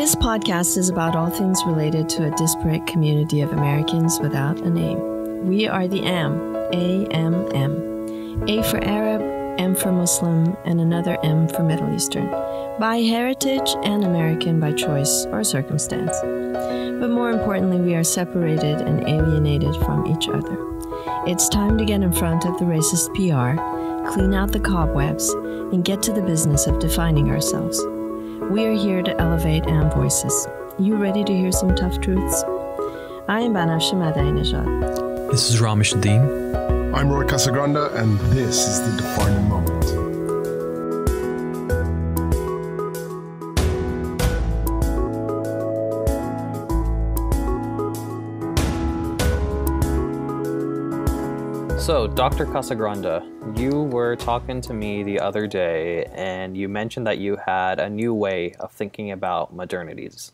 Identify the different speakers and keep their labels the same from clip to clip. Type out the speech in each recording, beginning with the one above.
Speaker 1: This podcast is about all things related to a disparate community of Americans without a name. We are the AM, AMM. A for Arab, M for Muslim, and another M for Middle Eastern. By heritage and American by choice or circumstance. But more importantly, we are separated and alienated from each other. It's time to get in front of the racist PR, clean out the cobwebs, and get to the business of defining ourselves. We are here to elevate AM voices. You ready to hear some tough truths? I am Banafshe Madhainejad.
Speaker 2: This is Ramesh Nadeem.
Speaker 3: I'm Roy Casagranda, and this is the defining moment.
Speaker 2: So, Dr. Casagranda, you were talking to me the other day and you mentioned that you had a new way of thinking about modernities.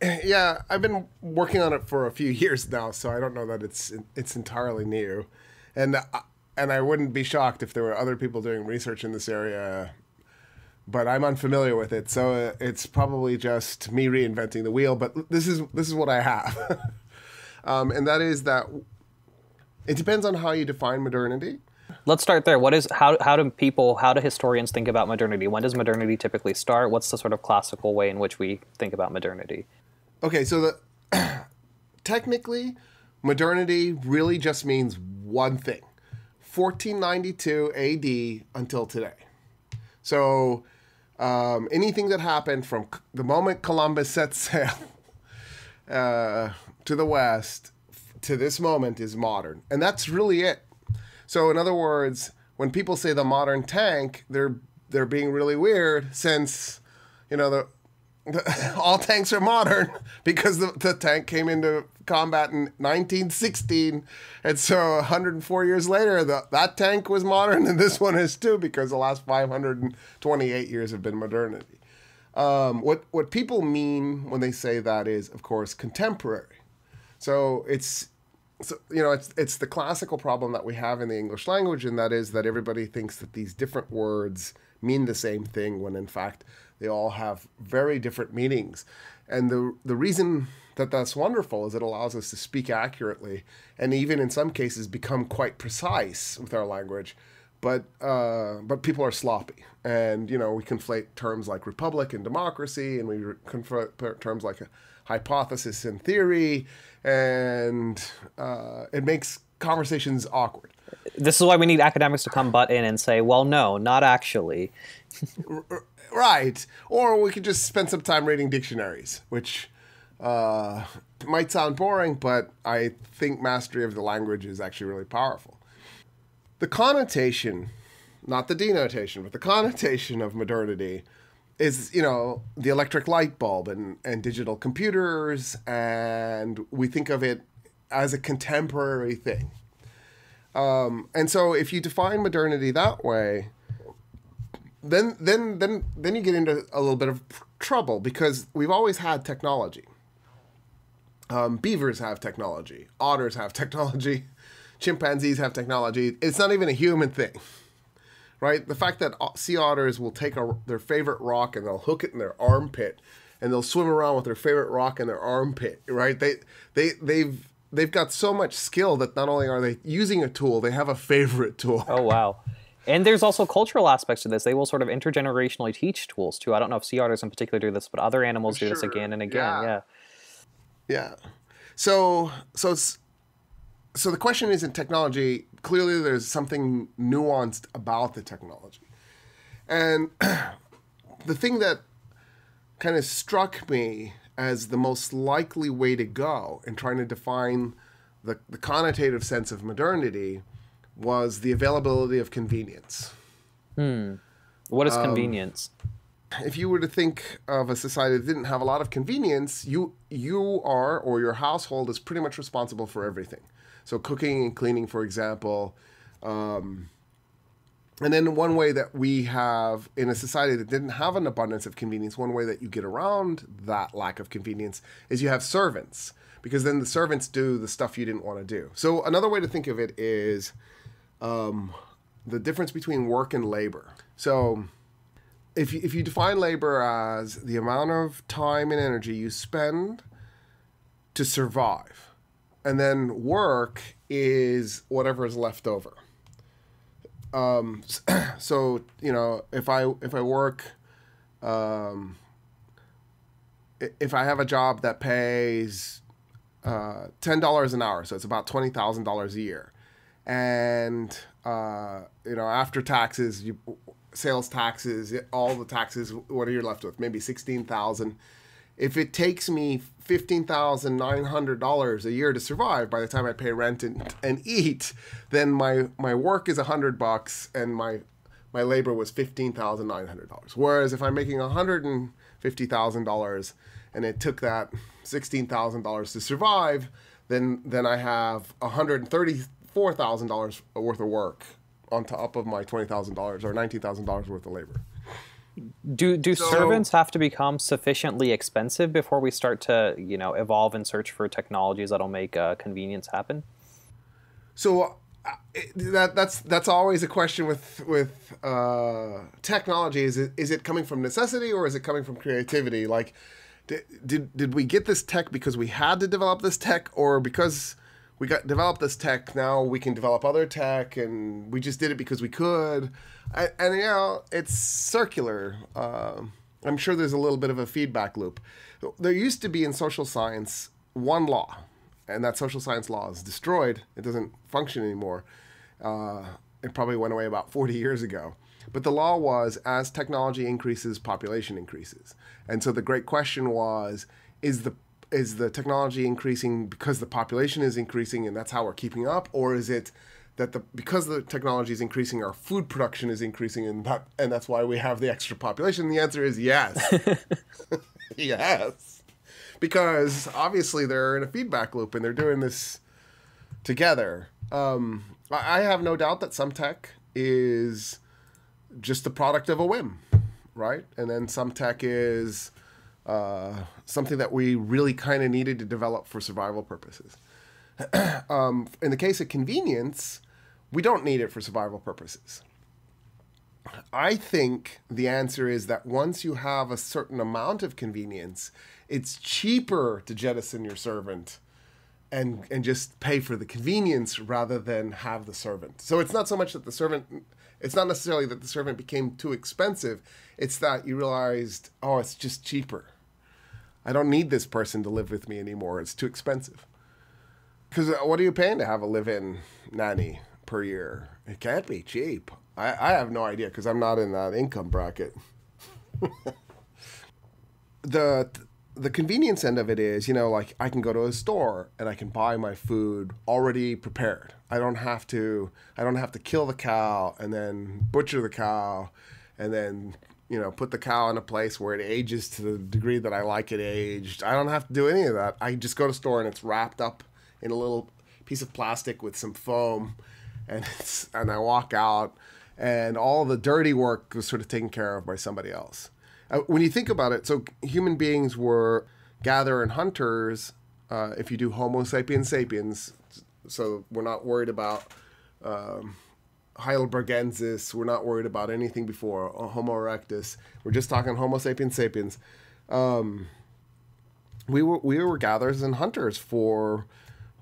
Speaker 3: Yeah, I've been working on it for a few years now, so I don't know that it's it's entirely new. And I, and I wouldn't be shocked if there were other people doing research in this area, but I'm unfamiliar with it, so uh, it's probably just me reinventing the wheel, but this is this is what I have. um, and that is that it depends on how you define modernity.
Speaker 2: Let's start there. What is how how do people how do historians think about modernity? When does modernity typically start? What's the sort of classical way in which we think about modernity?
Speaker 3: Okay, so the technically modernity really just means one thing. 1492 AD until today. So um, anything that happened from the moment Columbus set sail uh, to the west to this moment is modern. And that's really it. So in other words, when people say the modern tank, they're they're being really weird since you know the, the all tanks are modern because the, the tank came into combat in 1916 and so 104 years later the, that tank was modern and this one is too because the last 528 years have been modernity um, what what people mean when they say that is of course contemporary so it's so you know it's it's the classical problem that we have in the English language, and that is that everybody thinks that these different words mean the same thing when in fact they all have very different meanings. And the the reason that that's wonderful is it allows us to speak accurately and even in some cases become quite precise with our language. But uh, but people are sloppy, and you know we conflate terms like republic and democracy, and we conflate terms like a hypothesis and theory, and uh, it makes conversations awkward.
Speaker 2: This is why we need academics to come butt in and say, well, no, not actually.
Speaker 3: right. Or we could just spend some time reading dictionaries, which uh, might sound boring, but I think mastery of the language is actually really powerful. The connotation, not the denotation, but the connotation of modernity is you know the electric light bulb and, and digital computers and we think of it as a contemporary thing. Um, and so if you define modernity that way then then then then you get into a little bit of trouble because we've always had technology. Um, beavers have technology. Otters have technology. Chimpanzees have technology. It's not even a human thing right? The fact that uh, sea otters will take a, their favorite rock and they'll hook it in their armpit, and they'll swim around with their favorite rock in their armpit, right? They they they've they've got so much skill that not only are they using a tool, they have a favorite tool.
Speaker 2: Oh wow. And there's also cultural aspects to this. They will sort of intergenerationally teach tools too. I don't know if sea otters in particular do this, but other animals do this again and again. Yeah.
Speaker 3: yeah. Yeah. So so so the question is in technology, clearly there's something nuanced about the technology. And the thing that kind of struck me as the most likely way to go in trying to define the, the connotative sense of modernity was the availability of convenience.
Speaker 2: Hmm. What is um, convenience?
Speaker 3: If you were to think of a society that didn't have a lot of convenience, you you are or your household is pretty much responsible for everything. So cooking and cleaning, for example. Um, and then one way that we have in a society that didn't have an abundance of convenience, one way that you get around that lack of convenience is you have servants, because then the servants do the stuff you didn't want to do. So another way to think of it is um, the difference between work and labor. So if you, if you define labor as the amount of time and energy you spend to survive, and then work is whatever is left over. Um, so you know, if I if I work, um, if I have a job that pays uh, ten dollars an hour, so it's about twenty thousand dollars a year, and uh, you know after taxes, you sales taxes, all the taxes, what are you left with? Maybe sixteen thousand. If it takes me fifteen thousand nine hundred dollars a year to survive by the time I pay rent and, and eat, then my my work is a hundred bucks and my my labor was fifteen thousand nine hundred dollars. Whereas if I'm making a hundred and it took that sixteen thousand dollars to survive, then then I have hundred and thirty four thousand dollars worth of work on top of my twenty thousand dollars or nineteen thousand dollars worth of labor.
Speaker 2: Do do
Speaker 3: So-
Speaker 2: servants have to become sufficiently expensive before we start to you know evolve and search for technologies that'll make uh, convenience happen?
Speaker 3: So uh, it, that that's that's always a question with with uh, technology. Is it is it coming from necessity or is it coming from creativity? Like, did, did did we get this tech because we had to develop this tech, or because we got developed this tech now we can develop other tech, and we just did it because we could? And you know, it's circular. Um I'm sure there's a little bit of a feedback loop. There used to be in social science one law, and that social science law is destroyed. It doesn't function anymore. Uh, it probably went away about 40 years ago. But the law was as technology increases, population increases. And so the great question was is the is the technology increasing because the population is increasing and that's how we're keeping up or is it that the because the technology is increasing our food production is increasing and that and that's why we have the extra population the answer is yes yes because obviously they're in a feedback loop and they're doing this together. Um, I I have no doubt that some tech is just the product of a whim, right? And then some tech is uh, something that we really kind of needed to develop for survival purposes. um, in the case of convenience, we don't need it for survival purposes. I think the answer is that once you have a certain amount of convenience, it's cheaper to jettison your servant and and just pay for the convenience rather than have the servant. So it's not so much that the servant it's not necessarily that the servant became too expensive, it's that you realized, oh, it's just cheaper. I don't need this person to live with me anymore. It's too expensive. Cuz uh, what are you paying to have a live-in nanny per year? It can't be cheap. I, I have no idea because I'm not in that income bracket. the the convenience end of it is, you know, like I can go to a store and I can buy my food already prepared. I don't have to I don't have to kill the cow and then butcher the cow and then, you know, put the cow in a place where it ages to the degree that I like it aged. I don't have to do any of that. I just go to store and it's wrapped up in a little piece of plastic with some foam and it's and I walk out and all the dirty work was sort of taken care of by somebody else. Uh, when you think about it, so human beings were gather and hunters. Uh, if you do Homo sapiens sapiens, so we're not worried about um, Heidelbergensis. We're not worried about anything before Homo erectus. We're just talking Homo sapiens sapiens. Um, we were we were gatherers and hunters for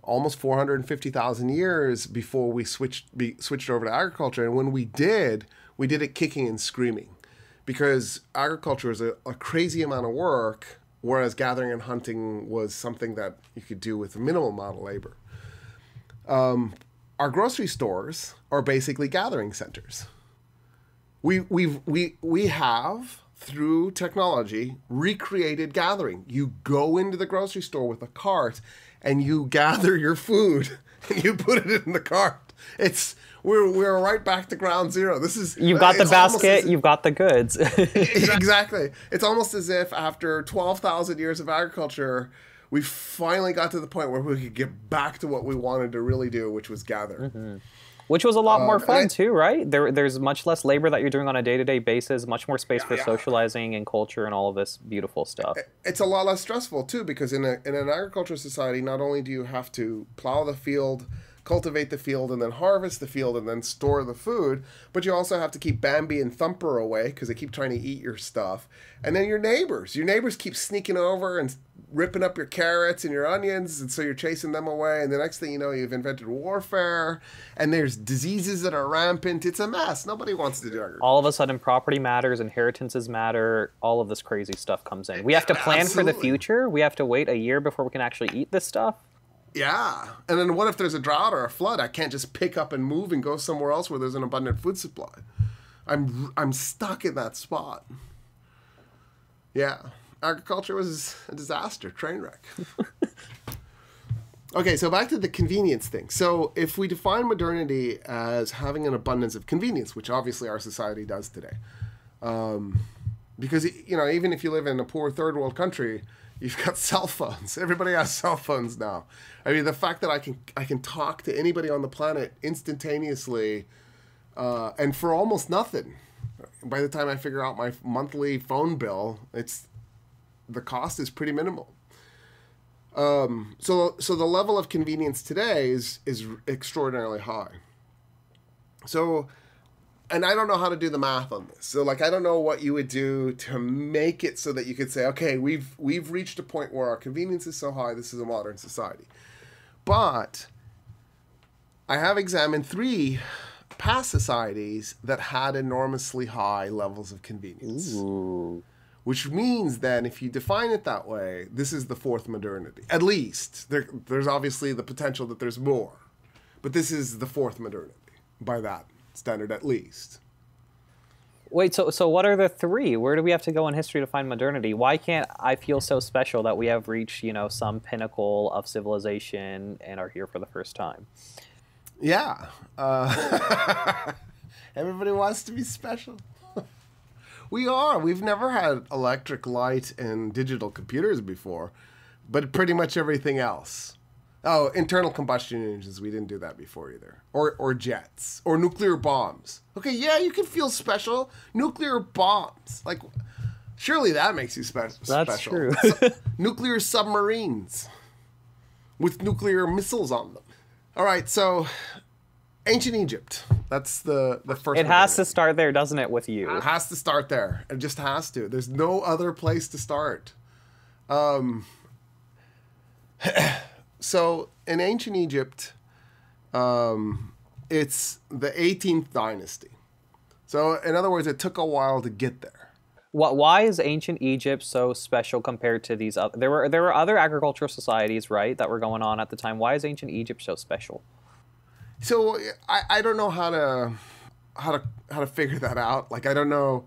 Speaker 3: almost 450,000 years before we switched be, switched over to agriculture and when we did we did it kicking and screaming because agriculture is a, a crazy amount of work whereas gathering and hunting was something that you could do with a minimal amount of labor um, our grocery stores are basically gathering centers. We we we we have through technology recreated gathering. You go into the grocery store with a cart and you gather your food. And you put it in the cart. It's we're we're right back to ground zero. This is
Speaker 2: You've got the basket,
Speaker 3: if-
Speaker 2: you've got the goods.
Speaker 3: exactly. It's almost as if after 12,000 years of agriculture we finally got to the point where we could get back to what we wanted to really do which was gather
Speaker 2: Which was a lot more
Speaker 3: Um, and
Speaker 2: fun
Speaker 3: I-
Speaker 2: too, right? There, there's much less labor that you're doing on a day-to-day basis, much more space for
Speaker 3: yeah.
Speaker 2: socializing and culture and all of this beautiful stuff.
Speaker 3: it's a lot less stressful too because in a in an agricultural society not only do you have to plow the field cultivate the field and then harvest the field and then store the food. But you also have to keep Bambi and Thumper away because they keep trying to eat your stuff. And then your neighbors, your neighbors keep sneaking over and ripping up your carrots and your onions, and so you're chasing them away. And the next thing you know, you've invented warfare, and there's diseases that are rampant. It's a mess. Nobody wants to do it.
Speaker 2: All of a sudden, property matters, inheritances matter. All of this crazy stuff comes in. We have to plan for the future. We have to wait a year before we can actually eat this stuff.
Speaker 3: Yeah. And then what if there's a drought or a flood? I can't just pick up and move and go somewhere else where there's an abundant food supply. I'm I'm stuck in that spot. Yeah. Agriculture was a disaster, train wreck. okay, so back to the convenience thing. So if we define modernity as having an abundance of convenience, which obviously our society does today, um, because you know even if you live in a poor third world country you've got cell phones. Everybody has cell phones now. I mean the fact that i can i can talk to anybody on the planet instantaneously uh, and for almost nothing. By the time i figure out my monthly phone bill it's the cost is pretty minimal. Um, so so the level of convenience today is is extraordinarily high. So and I don't know how to do the math on this. So like I don't know what you would do to make it so that you could say, okay, we've we've reached a point where our convenience is so high, this is a modern society. But I have examined three past societies that had enormously high levels of convenience.
Speaker 2: Ooh.
Speaker 3: Which means then, if you define it that way, this is the fourth modernity. At least there, there's obviously the potential that there's more, but this is the fourth modernity by that standard, at least.
Speaker 2: Wait, so so what are the three? Where do we have to go in history to find modernity? Why can't I feel so special that we have reached, you know, some pinnacle of civilization and are here for the first time?
Speaker 3: Yeah. Uh, everybody wants to be special. we are. We've never had electric light and digital computers before, but pretty much everything else. Oh, internal combustion engines. We didn't do that before either. Or or jets or nuclear bombs. Okay, yeah, you can feel special. Nuclear bombs. Like surely that makes you spe-
Speaker 2: That's
Speaker 3: special.
Speaker 2: true.
Speaker 3: Su- nuclear submarines with nuclear missiles on them. All right, so ancient Egypt. That's the the first.
Speaker 2: It has to start there, doesn't it, with you?
Speaker 3: It has to start there. It just has to. There's no other place to start. Um, so in ancient Egypt, um, it's the 18th dynasty. So in other words, it took a while to get there.
Speaker 2: What? Why is ancient Egypt so special compared to these other? There were there were other agricultural societies, right, that were going on at the time. Why is ancient Egypt so special?
Speaker 3: So I, I don't know how to how to how to figure that out. Like I don't know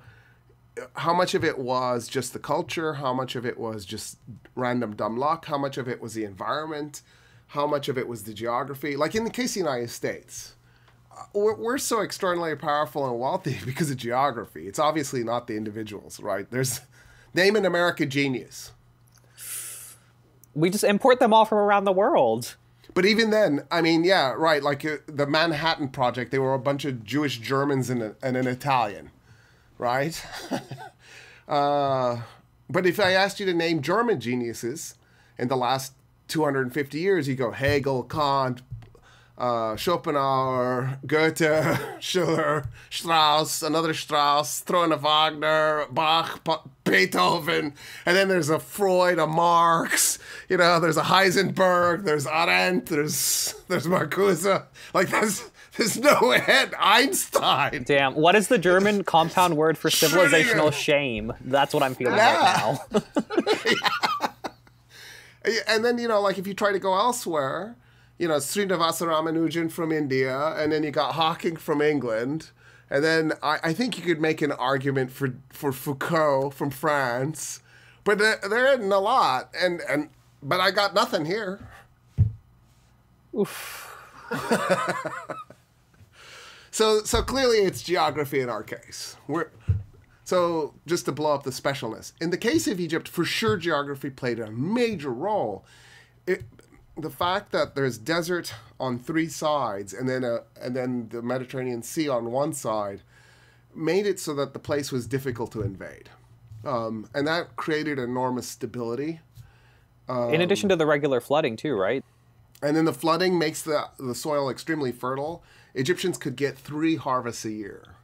Speaker 3: how much of it was just the culture, how much of it was just random dumb luck, how much of it was the environment, how much of it was the geography. Like in the case of the United States, uh, we're, we're so extraordinarily powerful and wealthy because of geography. It's obviously not the individuals, right? There's name an American genius.
Speaker 2: We just import them all from around the world.
Speaker 3: But even then, I mean, yeah, right. Like uh, the Manhattan Project, they were a bunch of Jewish Germans and, a, and an Italian, right? uh, but if I asked you to name German geniuses in the last 250 years, you go Hegel, Kant, uh, Schopenhauer, Goethe, Schiller, Strauss, another Strauss, throw in a Wagner, Bach, Pa- Beethoven, and then there's a Freud, a Marx, you know, there's a Heisenberg, there's Arendt, there's there's Marcuse, like there's there's no end. Einstein.
Speaker 2: Damn, what is the German compound word for civilizational shame? That's what I'm feeling
Speaker 3: Yeah.
Speaker 2: right now.
Speaker 3: And then you know, like if you try to go elsewhere, you know, Srinivasa Ramanujan from India, and then you got Hawking from England, and then I, I think you could make an argument for for Foucault from France, but there, there isn't a lot, and and but I got nothing here. So so clearly it's geography in our case. We're so just to blow up the specialness. In the case of Egypt, for sure geography played a major role. It, the fact that there's desert on three sides and then a, and then the Mediterranean Sea on one side made it so that the place was difficult to invade. Um, and that created enormous stability.
Speaker 2: In addition to the regular flooding, too, right?
Speaker 3: And then the flooding makes the, the soil extremely fertile. Egyptians could get three harvests a year.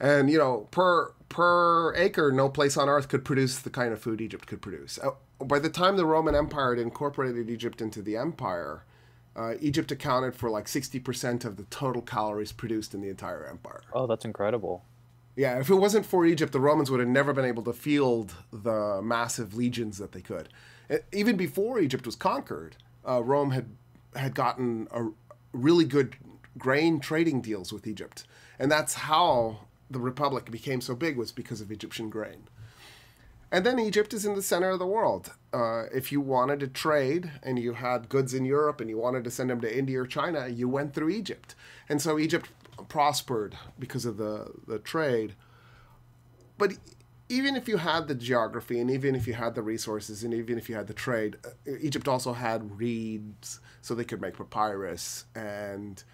Speaker 3: And, you know, per, per acre, no place on earth could produce the kind of food Egypt could produce. Uh, by the time the Roman Empire had incorporated Egypt into the empire, uh, Egypt accounted for like 60% of the total calories produced in the entire empire.
Speaker 2: Oh, that's incredible.
Speaker 3: Yeah, if it wasn't for Egypt, the Romans would have never been able to field the massive legions that they could. Even before Egypt was conquered, uh, Rome had had gotten a really good grain trading deals with Egypt, and that's how the republic became so big was because of Egyptian grain. And then Egypt is in the center of the world. Uh, if you wanted to trade and you had goods in Europe and you wanted to send them to India or China, you went through Egypt. And so Egypt prospered because of the, the trade. But even if you had the geography and even if you had the resources and even if you had the trade, uh, Egypt also had reeds so they could make papyrus and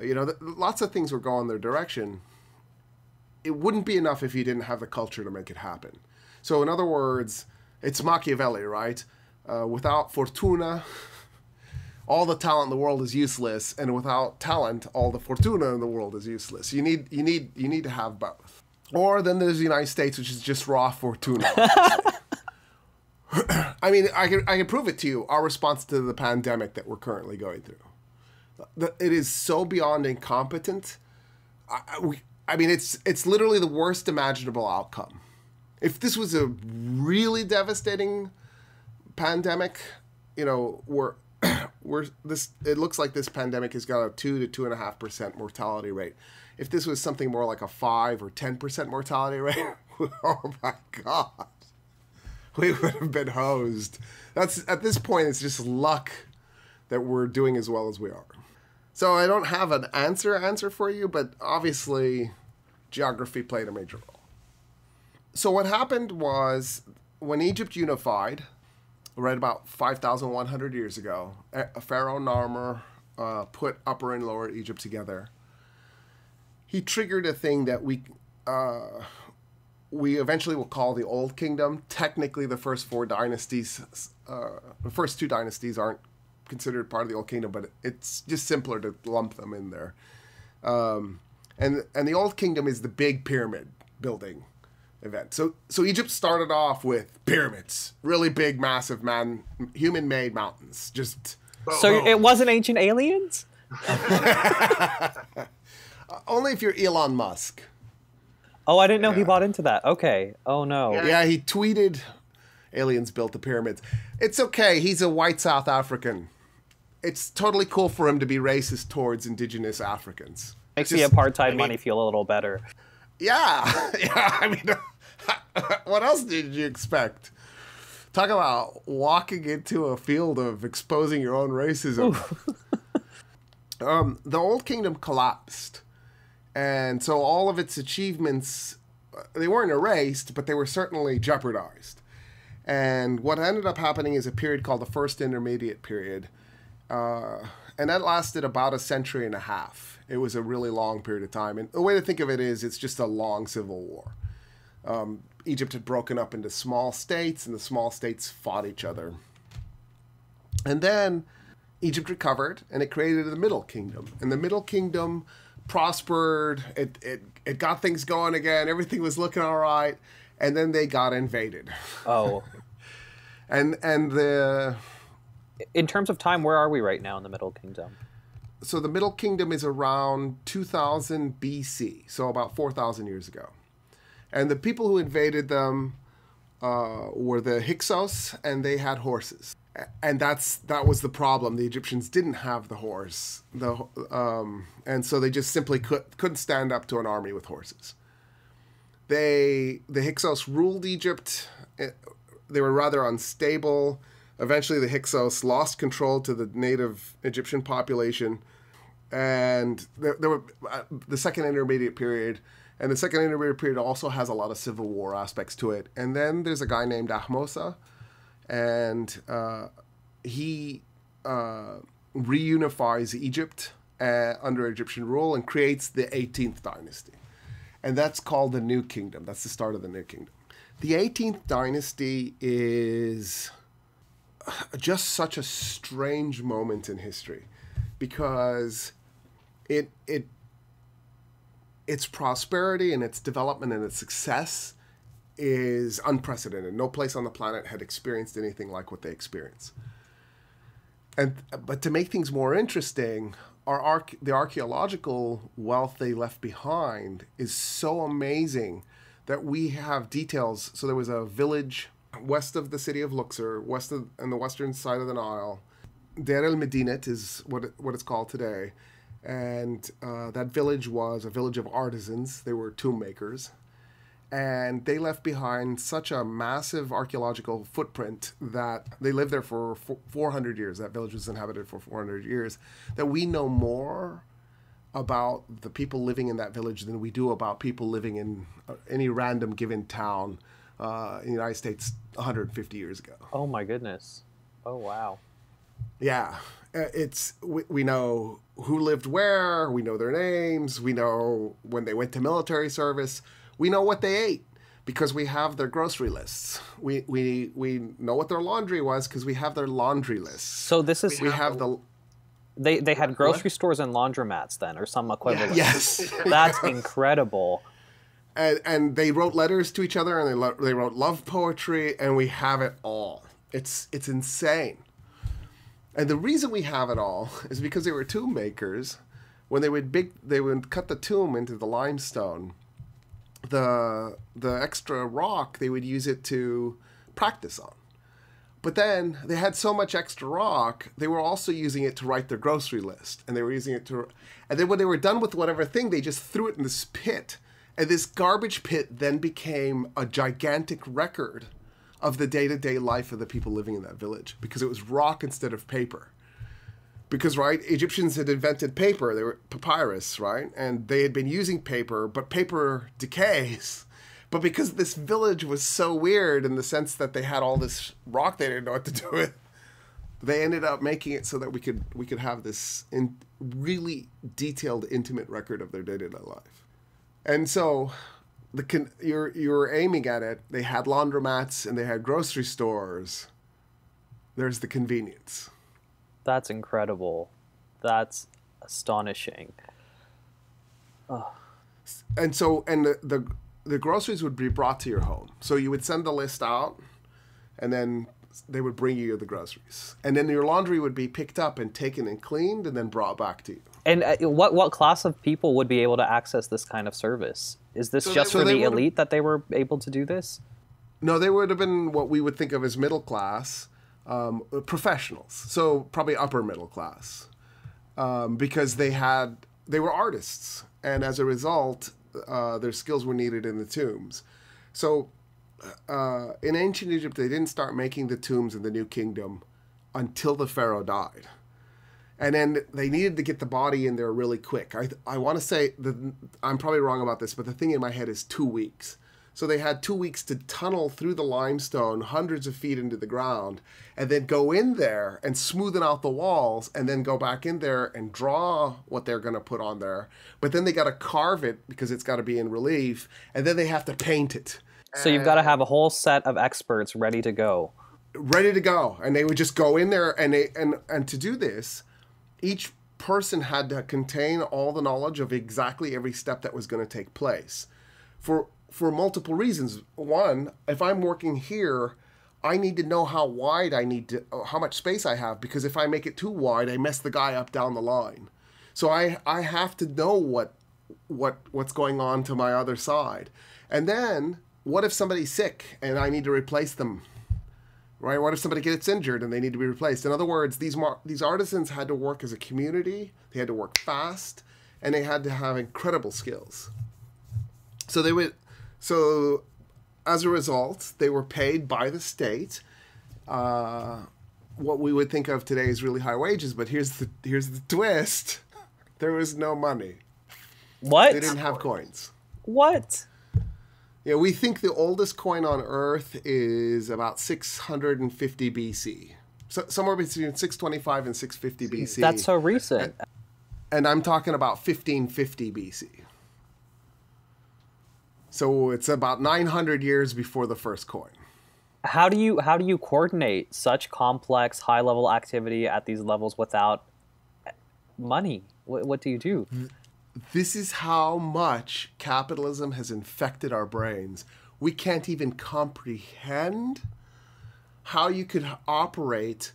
Speaker 3: you know lots of things were going their direction. It wouldn't be enough if you didn't have the culture to make it happen. So, in other words, it's Machiavelli, right? Uh, without fortuna, all the talent in the world is useless, and without talent, all the fortuna in the world is useless. You need, you need, you need to have both. Or then there's the United States, which is just raw fortuna. I mean, I can, I can prove it to you. Our response to the pandemic that we're currently going through, it is so beyond incompetent. I, we, I mean, it's it's literally the worst imaginable outcome if this was a really devastating pandemic, you know, we're we're this it looks like this pandemic has got a two to two and a half percent mortality rate. If this was something more like a five or ten percent mortality rate, oh my god, we would have been hosed. That's at this point, it's just luck that we're doing as well as we are. So I don't have an answer answer for you, but obviously, geography played a major role so what happened was when Egypt unified, right about 5,100 years ago, Pharaoh Narmer uh, put Upper and Lower Egypt together. He triggered a thing that we uh, we eventually will call the Old Kingdom. Technically, the first four dynasties, uh, the first two dynasties aren't considered part of the Old Kingdom, but it's just simpler to lump them in there. Um, and and the Old Kingdom is the big pyramid building event. So so Egypt started off with pyramids, really big, massive man, human-made mountains. Just
Speaker 2: so it wasn't ancient aliens.
Speaker 3: Only if you're Elon Musk.
Speaker 2: Oh, I didn't know yeah. he bought into that. Okay. Oh no.
Speaker 3: Yeah. yeah, he tweeted, "Aliens built the pyramids." It's okay. He's a white South African. It's totally cool for him to be racist towards indigenous Africans.
Speaker 2: Makes Just, the apartheid I mean, money feel a little better.
Speaker 3: Yeah, yeah. I mean, what else did you expect? Talk about walking into a field of exposing your own racism. um, the Old Kingdom collapsed, and so all of its achievements they weren't erased, but they were certainly jeopardized. And what ended up happening is a period called the First Intermediate Period, uh, and that lasted about a century and a half it was a really long period of time. And the way to think of it is it's just a long civil war. Um, Egypt had broken up into small states, and the small states fought each other. And then Egypt recovered, and it created the Middle Kingdom. And the Middle Kingdom prospered. It, it, it got things going again. Everything was looking all right. And then they got invaded.
Speaker 2: Oh.
Speaker 3: and and the.
Speaker 2: In terms of time, where are we right now in the Middle Kingdom?
Speaker 3: so the Middle Kingdom is around 2000 BC, so about 4,000 years ago. And the people who invaded them uh, were the Hyksos, and they had horses. And that's that was the problem. The Egyptians didn't have the horse, the um, and so they just simply could, couldn't stand up to an army with horses. They the Hyksos ruled Egypt. They were rather unstable Eventually, the Hyksos lost control to the native Egyptian population, and there, there were uh, the second intermediate period. And the second intermediate period also has a lot of civil war aspects to it. And then there's a guy named Ahmose, and uh, he uh, reunifies Egypt uh, under Egyptian rule and creates the 18th dynasty. And that's called the New Kingdom. That's the start of the New Kingdom. The 18th dynasty is just such a strange moment in history because it it its prosperity and its development and its success is unprecedented. No place on the planet had experienced anything like what they experienced. And but to make things more interesting, our arch- the archaeological wealth they left behind is so amazing that we have details. So there was a village west of the city of Luxor, west of on the western side of the Nile. Deir el Medinet is what it, what it's called today, and uh, that village was a village of artisans. They were tomb makers, and they left behind such a massive archaeological footprint that they lived there for 400 years. That village was inhabited for 400 years. That we know more about the people living in that village than we do about people living in uh, any random given town uh, in the United States 150 years ago.
Speaker 2: Oh my goodness! Oh wow!
Speaker 3: Yeah, uh, it's we, we know who lived where. We know their names. We know when they went to military service. We know what they ate because we have their grocery lists. We we we know what their laundry was because we have their laundry lists.
Speaker 2: So this is
Speaker 3: we have the.
Speaker 2: They they had grocery what? stores and laundromats then, or some equivalent.
Speaker 3: Yes,
Speaker 2: that's incredible
Speaker 3: and and they wrote letters to each other and they they wrote love poetry and we have it all. It's it's insane. And the reason we have it all is because they were tomb makers. When they would big they would cut the tomb into the limestone. The the extra rock they would use it to practice on. But then they had so much extra rock, they were also using it to write their grocery list, and they were using it to. And then when they were done with whatever thing, they just threw it in this pit and this garbage pit then became a gigantic record of the day to day life of the people living in that village because it was rock instead of paper. Because, right, Egyptians had invented paper, they were papyrus, right? And they had been using paper, but paper decays. But because this village was so weird in the sense that they had all this rock they didn't know what to do with, they ended up making it so that we could we could have this in really detailed, intimate record of their day to day life. And so the you're you're aiming at it. They had laundromats and they had grocery stores. There's the convenience.
Speaker 2: That's incredible. That's astonishing.
Speaker 3: Oh. And so and the, the the groceries would be brought to your home. So you would send the list out and then they would bring you the groceries. And then your laundry would be picked up and taken and cleaned and then brought back to you.
Speaker 2: And uh, what what class of people would be able to access this kind of service? Is this so just they, for the elite that they were able to do this?
Speaker 3: No, they would have been what we would think of as middle class, um, professionals. So probably upper middle class, um, because they had they were artists, and as a result, uh, their skills were needed in the tombs. So uh, in ancient Egypt, they didn't start making the tombs in the New Kingdom until the pharaoh died and then they needed to get the body in there really quick. I I want to say that I'm probably wrong about this, but the thing in my head is two weeks. So they had two weeks to tunnel through the limestone hundreds of feet into the ground, and then go in there and smoothen out the walls, and then go back in there and draw what they're going to put on there. But then they got to carve it because it's got to be in relief, and then they have to paint it.
Speaker 2: So you've got to have a whole set of experts ready to go.
Speaker 3: Ready to go, and they would just go in there, and they and and to do this, each person had to contain all the knowledge of exactly every step that was going to take place for for multiple reasons. One if i'm working here i need to know how wide i need to how much space i have because if i make it too wide i mess the guy up down the line. So i i have to know what what what's going on to my other side. And then what if somebody's sick and i need to replace them right? What if somebody gets injured and they need to be replaced? In other words, these mar- these artisans had to work as a community. They had to work fast, and they had to have incredible skills. So they would, so as a result, they were paid by the state. Uh, what we would think of today as really high wages, but here's the here's the twist: there was no money.
Speaker 2: What?
Speaker 3: They didn't have coins.
Speaker 2: What?
Speaker 3: Yeah, we think the oldest coin on Earth is about 650 BC. So somewhere between 625 and 650 BC.
Speaker 2: That's so recent.
Speaker 3: And, and I'm talking about 1550 BC. So it's about 900 years before the first coin.
Speaker 2: how do you how do you coordinate such complex high level activity at these levels without money? What, what do you do? Mm.
Speaker 3: This is how much capitalism has infected our brains. We can't even comprehend how you could operate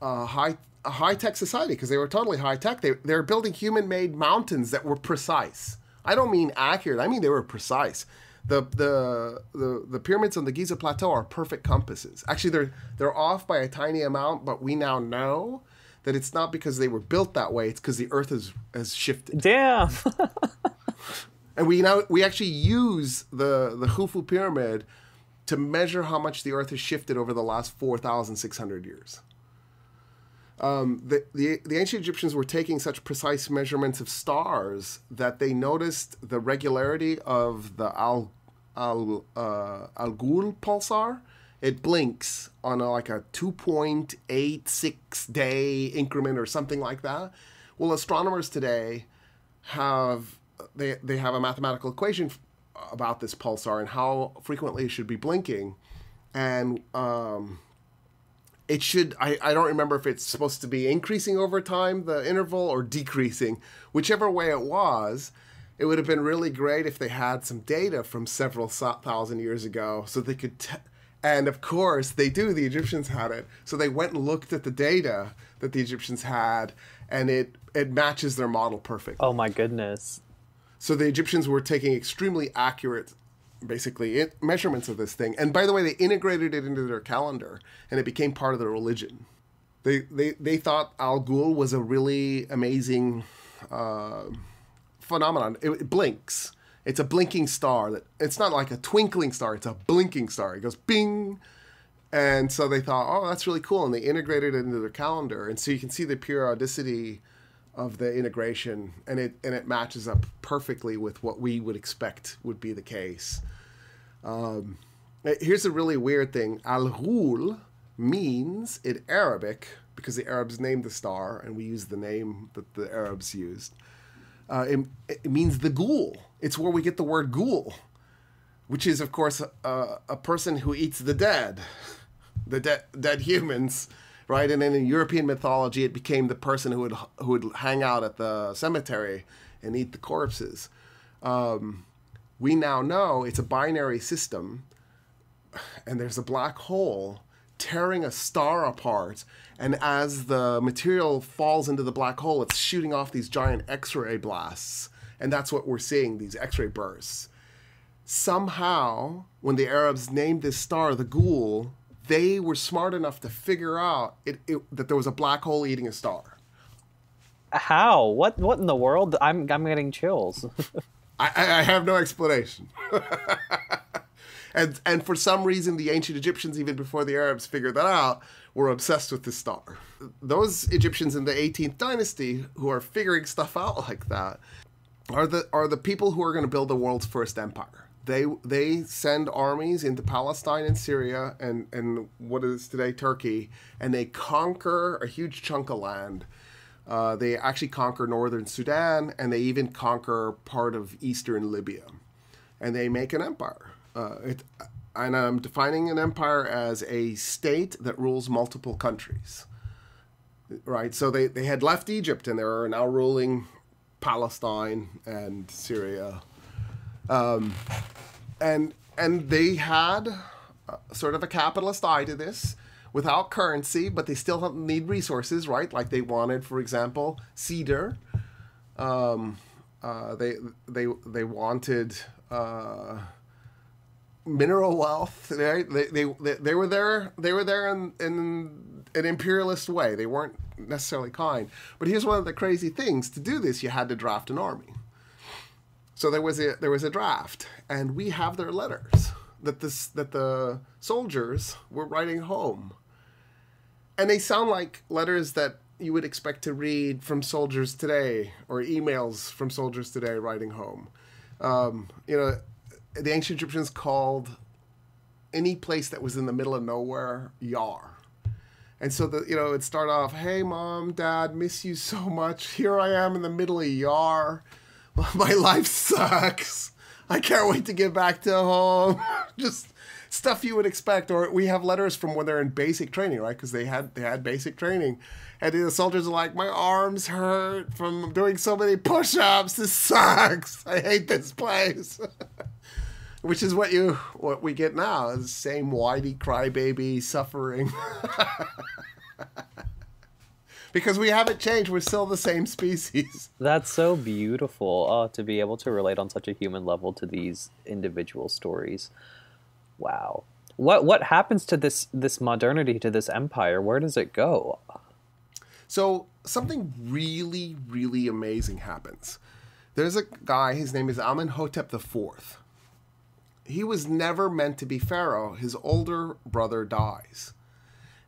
Speaker 3: a high a high tech society because they were totally high tech. They they were building human made mountains that were precise. I don't mean accurate. I mean they were precise. The, the the the pyramids on the Giza plateau are perfect compasses. Actually, they're they're off by a tiny amount, but we now know that it's not because they were built that way. It's because the Earth has has shifted.
Speaker 2: Damn.
Speaker 3: And we now we actually use the the Khufu pyramid to measure how much the Earth has shifted over the last four thousand six hundred years. Um, the, the the ancient Egyptians were taking such precise measurements of stars that they noticed the regularity of the Al Al uh, Al Ghul pulsar. It blinks on a, like a two point eight six day increment or something like that. Well, astronomers today have they they have a mathematical equation about this pulsar and how frequently it should be blinking, and um, it should I, I don't remember if it's supposed to be increasing over time the interval or decreasing whichever way it was it would have been really great if they had some data from several thousand years ago so they could and of course they do the egyptians had it so they went and looked at the data that the egyptians had and it it matches their model perfectly
Speaker 2: oh my goodness.
Speaker 3: so the Egyptians were taking extremely accurate, basically, it, measurements of this thing. And by the way, they integrated it into their calendar, and it became part of their religion. They they, they thought Al Ghul was a really amazing uh, phenomenon. It, it blinks. It's a blinking star. That it's not like a twinkling star. It's a blinking star. It goes bing. And so they thought, oh, that's really cool, and they integrated it into their calendar. And so you can see the periodicity of the integration and it and it matches up perfectly with what we would expect would be the case um, here's a really weird thing al ghul means in arabic because the arabs named the star and we use the name that the arabs used uh, it, it means the ghoul it's where we get the word ghoul which is of course a, a person who eats the dead the de- dead humans right? And then in European mythology, it became the person who would who would hang out at the cemetery and eat the corpses. Um, we now know it's a binary system, and there's a black hole tearing a star apart. And as the material falls into the black hole, it's shooting off these giant X-ray blasts, and that's what we're seeing these X-ray bursts. Somehow, when the Arabs named this star the Ghoul, they were smart enough to figure out it, it, that there was a black hole eating a star.
Speaker 2: How? What? What in the world? I'm I'm getting chills.
Speaker 3: I, I have no explanation. and and for some reason, the ancient Egyptians, even before the Arabs figured that out, were obsessed with this star. Those Egyptians in the 18th dynasty who are figuring stuff out like that are the are the people who are going to build the world's first empire. They they send armies into Palestine and Syria and and what is today Turkey, and they conquer a huge chunk of land. Uh, they actually conquer northern Sudan, and they even conquer part of eastern Libya, and they make an empire. Uh, it, and I'm defining an empire as a state that rules multiple countries. Right, so they, they had left Egypt and they are now ruling Palestine and Syria um, and and they had uh, sort of a capitalist eye to this without currency, but they still need resources, right? Like they wanted, for example, cedar. Um, uh, they they they wanted uh, mineral wealth. Right? They, they they they were there. They were there in, in an imperialist way. They weren't necessarily kind. But here's one of the crazy things: to do this, you had to draft an army. So there was a there was a draft, and we have their letters that this that the soldiers were writing home, and they sound like letters that you would expect to read from soldiers today, or emails from soldiers today writing home. Um, you know, the ancient Egyptians called any place that was in the middle of nowhere Yar. And so the you know it'd start off, "Hey mom, dad, miss you so much. Here I am in the middle of Yar." my life sucks. I can't wait to get back to home. Just stuff you would expect. Or we have letters from when they're in basic training, right? Because they had they had basic training, and the soldiers are like, "My arms hurt from doing so many push-ups. This sucks. I hate this place." Which is what you what we get now is the same whitey crybaby suffering. because we haven't changed. We're still the same species.
Speaker 2: That's so beautiful uh, to be able to relate on such a human level to these individual stories. Wow. What what happens to this this modernity to this empire? Where does it go?
Speaker 3: So something really really amazing happens. There's a guy. His name is Amenhotep IV. He was never meant to be pharaoh. His older brother dies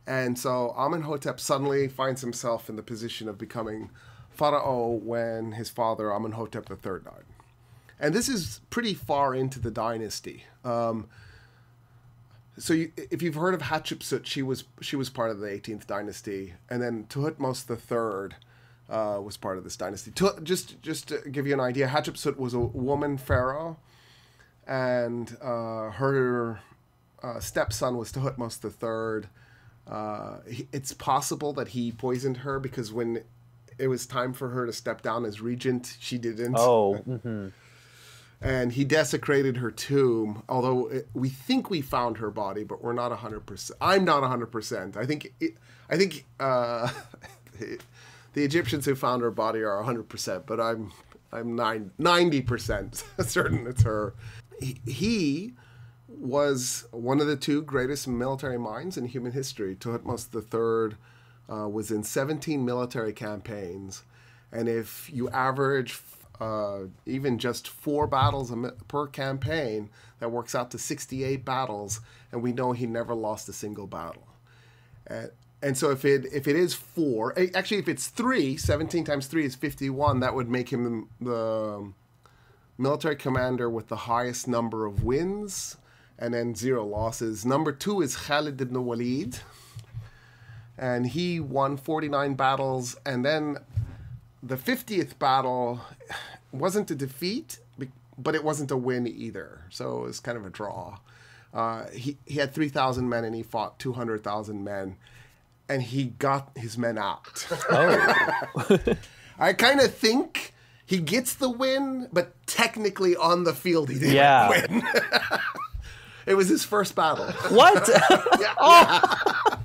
Speaker 3: and so Amenhotep suddenly finds himself in the position of becoming pharaoh when his father Amenhotep III died. And this is pretty far into the dynasty. Um, so you, if you've heard of Hatshepsut, she was she was part of the 18th dynasty, and then Thutmose III uh, was part of this dynasty. Just just to give you an idea, Hatshepsut was a woman pharaoh, and uh, her uh, stepson was Thutmose III uh, it's possible that he poisoned her because when it was time for her to step down as regent, she didn't.
Speaker 2: Oh. Mm-hmm.
Speaker 3: And he desecrated her tomb. Although it, we think we found her body, but we're not hundred percent. I'm not hundred percent. I think. It, I think uh, the Egyptians who found her body are hundred percent, but I'm I'm ninety percent certain it's her. He, was one of the two greatest military minds in human history. Thutmose III uh, was in 17 military campaigns, and if you average uh, even just four battles per campaign, that works out to 68 battles, and we know he never lost a single battle. And, and so if it if it is four, actually if it's three, 17 times three is 51. That would make him the military commander with the highest number of wins and then zero losses. Number two is Khalid ibn Walid, and he won 49 battles. And then the 50th battle wasn't a defeat, but it wasn't a win either. So it was kind of a draw. Uh, he, he had 3,000 men and he fought 200,000 men, and he got his men out. Oh. I kind of think he gets the win, but technically on the field he didn't yeah. win. It was his first battle.
Speaker 2: What? yeah,
Speaker 3: oh.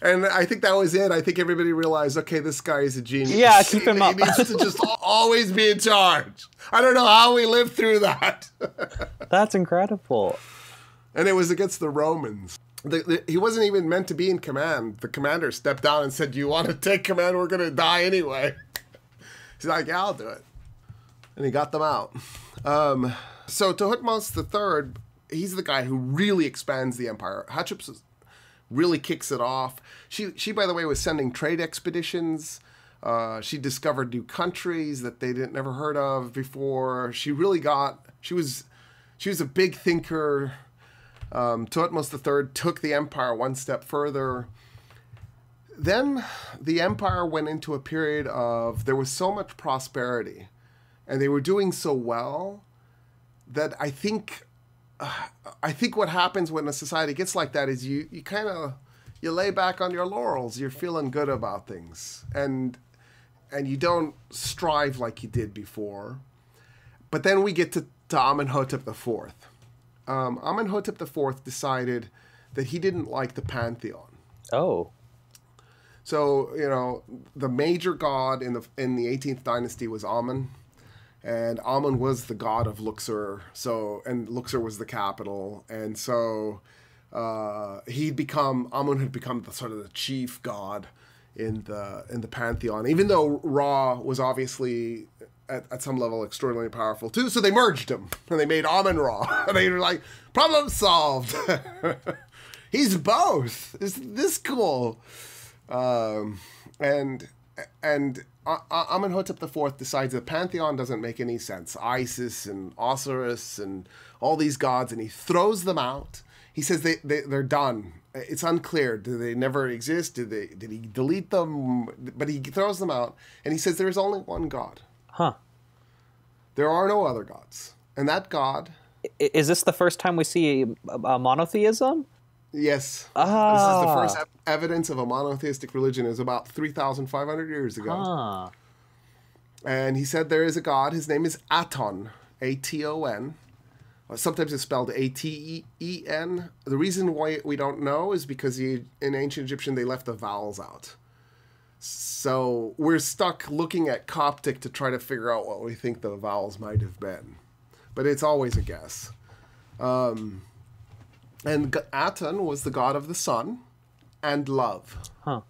Speaker 3: And I think that was it. I think everybody realized, okay, this guy is a genius.
Speaker 2: Yeah, keep him
Speaker 3: he,
Speaker 2: up.
Speaker 3: He needs to just always be in charge. I don't know how we lived through that.
Speaker 2: That's incredible.
Speaker 3: And it was against the Romans. The, the, he wasn't even meant to be in command. The commander stepped down and said, you want to take command? We're going to die anyway." He's like, "Yeah, I'll do it," and he got them out. Um, so Thutmose III he's the guy who really expands the empire. Hatshepsut really kicks it off. She she by the way was sending trade expeditions. Uh, she discovered new countries that they didn't never heard of before. She really got she was she was a big thinker. Um, Thutmose III took the empire one step further. Then the empire went into a period of there was so much prosperity, and they were doing so well that I think I think what happens when a society gets like that is you you kind of you lay back on your laurels. You're feeling good about things, and and you don't strive like you did before. But then we get to, to Amenhotep IV. Um, Amenhotep IV decided that he didn't like the pantheon.
Speaker 2: Oh.
Speaker 3: So you know the major god in the in the 18th dynasty was Amun and Amun was the god of Luxor. So and Luxor was the capital, and so uh, he'd become Amun had become the sort of the chief god in the in the pantheon. Even though Ra was obviously at, at some level extraordinarily powerful too, so they merged him and they made Amun Ra, and they were like, problem solved. He's both. Is this cool? Um, and and Amenhotep IV decides the pantheon doesn't make any sense. Isis and Osiris and all these gods, and he throws them out. He says they, they they're done. It's unclear. Do they never exist? Did they did he delete them? But he throws them out, and he says there is only one God.
Speaker 2: Huh.
Speaker 3: There are no other gods, and that God
Speaker 2: I- Is this the first time we see a, a monotheism?
Speaker 3: Yes.
Speaker 2: Ah.
Speaker 3: This is the first ev- evidence of a monotheistic religion. It was about 3,500 years ago.
Speaker 2: Ah,
Speaker 3: And he said there is a God. His name is Aton, A T O N. Uh, Sometimes it's spelled A T E N. The reason why we don't know is because the, in ancient Egyptian they left the vowels out. So we're stuck looking at Coptic to try to figure out what we think the vowels might have been. But it's always a guess. Um, and G- Aton was the god of the sun and love.
Speaker 2: huh.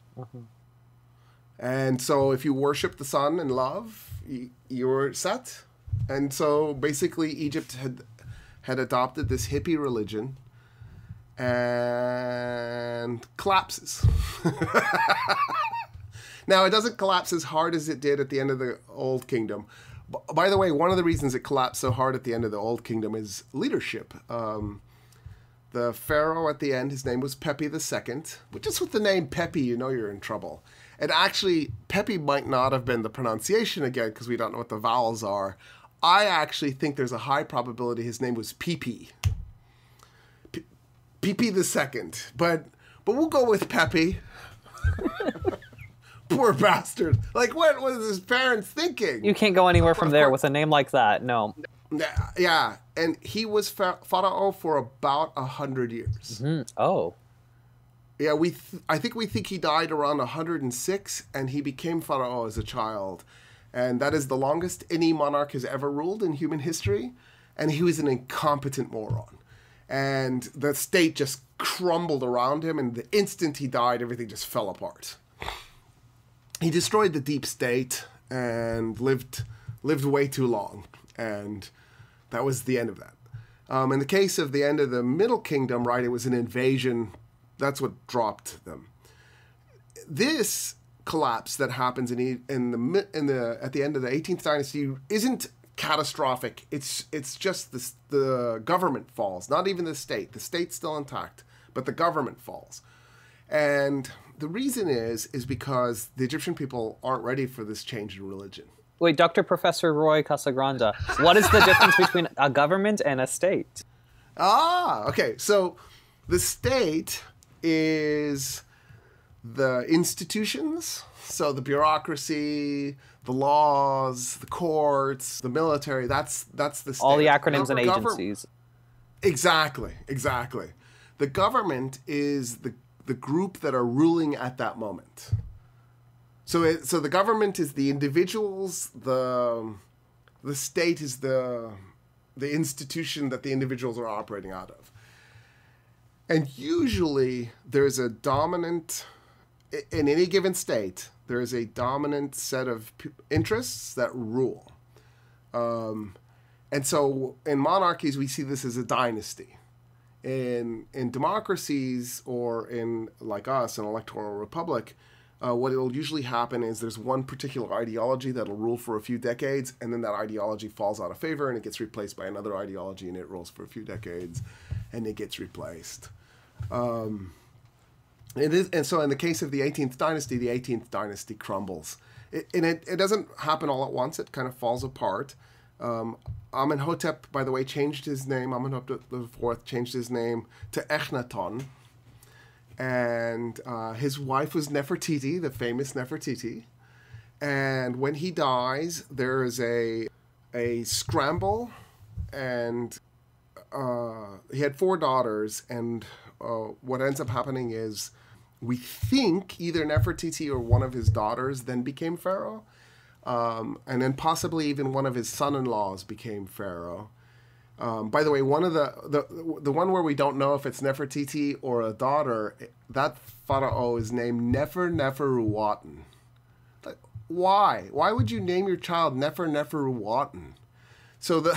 Speaker 3: And so if you worship the sun and love, y- you're set. And so basically Egypt had had adopted this hippie religion and collapses. now it doesn't collapse as hard as it did at the end of the Old Kingdom. By the way, one of the reasons it collapsed so hard at the end of the Old Kingdom is leadership. Um, the pharaoh at the end, his name was Pepi II, but just with the name Pepi, you know you're in trouble. And actually, Pepi might not have been the pronunciation again because we don't know what the vowels are. I actually think there's a high probability his name was Pepe. Pepe the second, but but we'll go with Pepe. Poor bastard! Like, what was his parents thinking?
Speaker 2: You can't go anywhere from there with a name like that. No.
Speaker 3: Yeah, yeah, and he was pharaoh for about a hundred years.
Speaker 2: Mm, Oh.
Speaker 3: Yeah, we. Th- I think we think he died around 106, and he became pharaoh as a child, and that is the longest any monarch has ever ruled in human history. And he was an incompetent moron, and the state just crumbled around him. And the instant he died, everything just fell apart. He destroyed the deep state and lived lived way too long, and that was the end of that. Um, in the case of the end of the Middle Kingdom, right, it was an invasion. That's what dropped them. This collapse that happens in in the in the at the end of the 18th dynasty isn't catastrophic. It's it's just the the government falls, not even the state. The state's still intact, but the government falls. And the reason is is because the Egyptian people aren't ready for this change in religion.
Speaker 2: Wait, Dr. Professor Roy Casagrande, what is the difference between a government and a state?
Speaker 3: Ah, okay. So the state is the institutions, so the bureaucracy, the laws, the courts, the military. That's that's the state.
Speaker 2: All the acronyms and agencies.
Speaker 3: Exactly, exactly. The government is the the group that are ruling at that moment. So it, so the government is the individuals, the the state is the the institution that the individuals are operating out of. And usually there's a dominant in any given state, there is a dominant set of interests that rule. Um, and so in monarchies, we see this as a dynasty. In in democracies or in like us, an electoral republic, uh, what will usually happen is there's one particular ideology that'll rule for a few decades, and then that ideology falls out of favor and it gets replaced by another ideology, and it rules for a few decades, and it gets replaced. It is, and so in the case of the 18th dynasty, the 18th dynasty crumbles. It, and it, it doesn't happen all at once. It kind of falls apart. Um, Amenhotep, by the way, changed his name. Amenhotep IV changed his name to Akhenaton. And uh, his wife was Nefertiti, the famous Nefertiti. And when he dies, there is a, a scramble, and uh, he had four daughters, and uh, what ends up happening is we think either Nefertiti or one of his daughters then became pharaoh, um, and then possibly even one of his son-in-laws became pharaoh. Um, by the way, one of the, the the one where we don't know if it's Nefertiti or a daughter, that pharaoh is named Nefer Neferuaten. Like, why? Why would you name your child Nefer Neferuaten? So the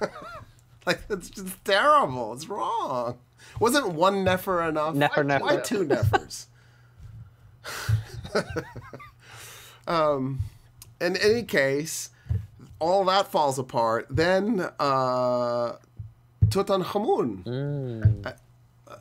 Speaker 3: like that's just terrible. It's wrong. Wasn't one Nefer enough?
Speaker 2: Nefer,
Speaker 3: why, why two Nefers? um, in any case, all that falls apart. Then uh, Tutankhamun, uh,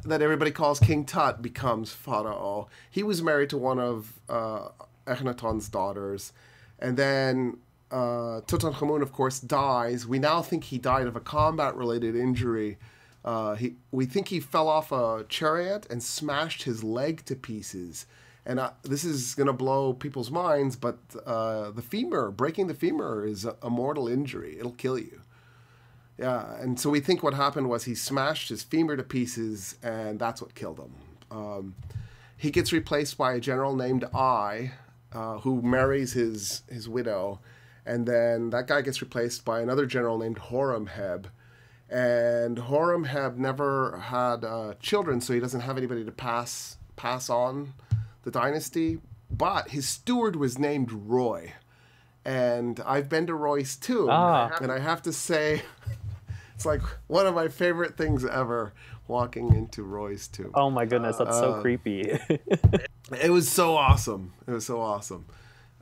Speaker 3: that everybody calls King Tut, becomes pharaoh. He was married to one of uh, Akhenaton's daughters, and then uh, Tutankhamun, of course, dies. We now think he died of a combat-related injury. Uh, he, we think he fell off a chariot and smashed his leg to pieces. And this is going to blow people's minds, but uh, the femur, breaking the femur, is a, a mortal injury. It'll kill you. Yeah, and so we think what happened was he smashed his femur to pieces, and that's what killed him. Um, he gets replaced by a general named Ai, uh, who marries his his widow, and then that guy gets replaced by another general named Horemheb. And Horemheb never had uh, children, so he doesn't have anybody to pass pass on the dynasty. But his steward was named Roy, and I've been to Roy's tomb,
Speaker 2: Ah.
Speaker 3: and I have to say, it's like one of my favorite things ever. Walking into Roy's tomb.
Speaker 2: Oh my goodness, that's
Speaker 3: Uh,
Speaker 2: so creepy.
Speaker 3: It was so awesome. It was so awesome.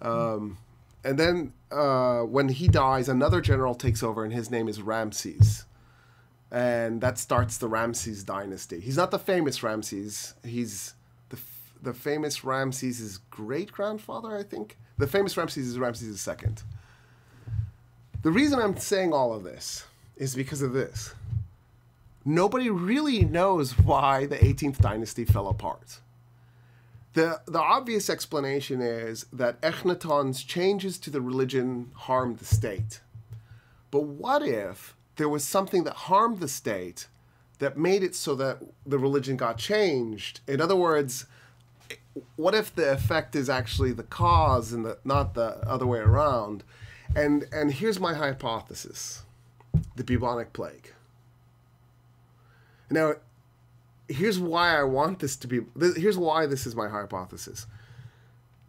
Speaker 3: Um, and then uh, when he dies, another general takes over, and his name is Ramses. And that starts the Ramses dynasty. He's not the famous Ramses. He's the famous Ramses' great grandfather, I think. The famous Ramses is Ramses II. The reason I'm saying all of this is because of this. Nobody really knows why the 18th dynasty fell apart. The, the obvious explanation is that Akhenaton's changes to the religion harmed the state. But what if there was something that harmed the state that made it so that the religion got changed? In other words, what if the effect is actually the cause and the, not the other way around? And, and here's my hypothesis the bubonic plague. Now, here's why I want this to be. Here's why this is my hypothesis.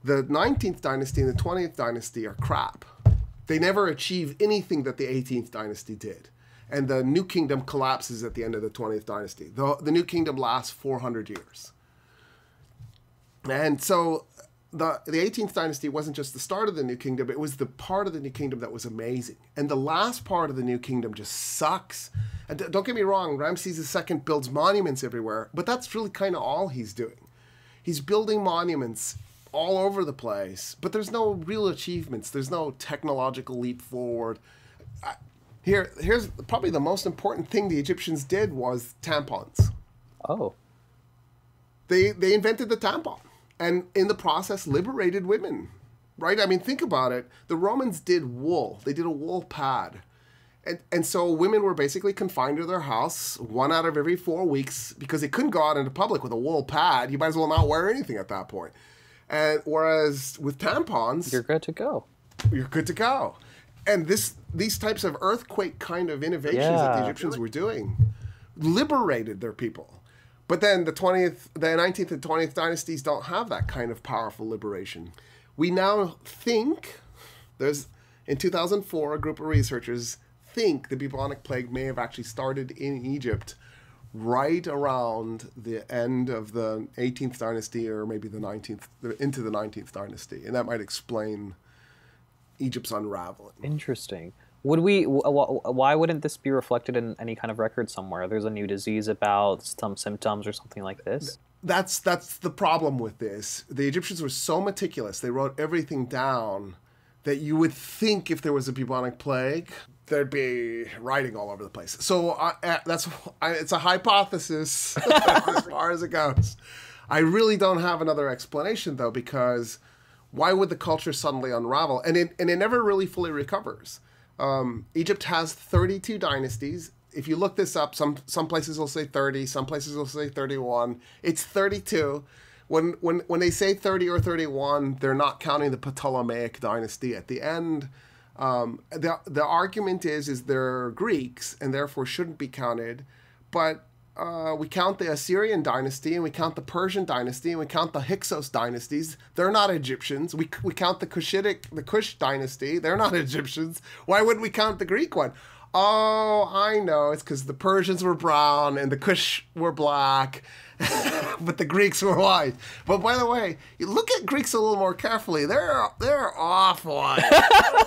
Speaker 3: The 19th dynasty and the 20th dynasty are crap. They never achieve anything that the 18th dynasty did. And the New Kingdom collapses at the end of the 20th dynasty. The, the New Kingdom lasts 400 years. And so the, the 18th dynasty wasn't just the start of the New Kingdom, it was the part of the New Kingdom that was amazing. And the last part of the New Kingdom just sucks. And don't get me wrong, Ramses II builds monuments everywhere, but that's really kind of all he's doing. He's building monuments all over the place, but there's no real achievements. There's no technological leap forward. I- Here, here's probably the most important thing the Egyptians did was tampons
Speaker 2: oh,
Speaker 3: they they invented the tampon and in the process liberated women right? I mean think about it. The romans did wool. They did a wool pad. And and so women were basically confined to their house one out of every four weeks because they couldn't go out into public with a wool pad. You might as well not wear anything at that point. And whereas with tampons
Speaker 2: you're good to go.
Speaker 3: you're good to go. And this these types of earthquake kind of innovations that the Egyptians were doing liberated their people. But then the 20th, the 19th and 20th dynasties don't have that kind of powerful liberation. We now think there's in 2004 a group of researchers think the bubonic plague may have actually started in Egypt right around the end of the 18th dynasty or maybe the 19th into the 19th dynasty and that might explain Egypt's unraveling.
Speaker 2: Interesting. Would we? wh- wh- Why wouldn't this be reflected in any kind of record somewhere? There's a new disease about some symptoms or something like this.
Speaker 3: That's that's the problem with this. The Egyptians were so meticulous; they wrote everything down that you would think if there was a bubonic plague, there'd be writing all over the place. So I, uh, that's it's a hypothesis as far as it goes. I really don't have another explanation though, because why would the culture suddenly unravel? And it and it never really fully recovers. Um, Egypt has 32 dynasties. If you look this up, some some places will say 30, some places will say 31. It's 32. When when when they say 30 or 31, they're not counting the Ptolemaic dynasty at the end. Um, the the argument is is they're Greeks and therefore shouldn't be counted, but uh, we count the Assyrian dynasty and we count the Persian dynasty and we count the Hyksos dynasties. They're not Egyptians. We, we count the Cushitic, the Cush dynasty. They're not Egyptians. Why wouldn't we count the Greek one? Oh, I know. It's because the Persians were brown and the Kush were black, but the Greeks were white. But by the way, you look at Greeks a little more carefully. They're they're off white.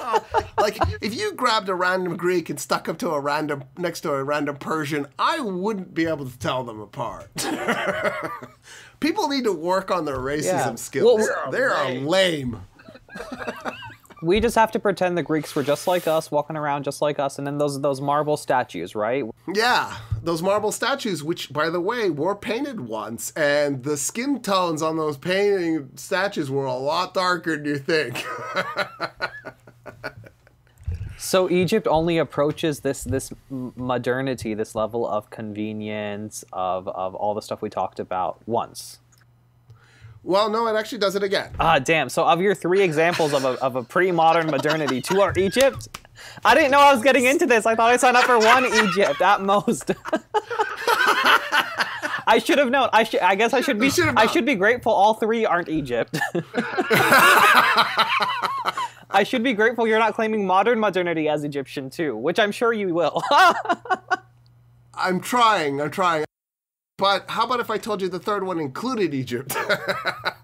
Speaker 3: Uh, like if you grabbed a random Greek and stuck them to a random next to a random Persian, I wouldn't be able to tell them apart. People need to work on their racism
Speaker 2: Yeah.
Speaker 3: skills.
Speaker 2: Well,
Speaker 3: They're, lame.
Speaker 2: We just have to pretend the Greeks were just like us, walking around just like us, and then those those marble statues, right?
Speaker 3: Yeah, those marble statues, which, by the way, were painted once, and the skin tones on those painting statues were a lot darker than you think.
Speaker 2: So Egypt only approaches this this modernity, this level of convenience of of all the stuff we talked about once.
Speaker 3: Well, no, it actually does it again.
Speaker 2: Ah, damn. So of your three examples of a, of a pre-modern modernity, two are Egypt. I didn't know I was getting into this. I thought I signed up for one Egypt at most. I should have known. I should. I guess I should be. I should be grateful. All three aren't Egypt. I should be grateful you're not claiming modern modernity as Egyptian too, which I'm sure you will.
Speaker 3: I'm trying, I'm trying. But how about if I told you the third one included Egypt?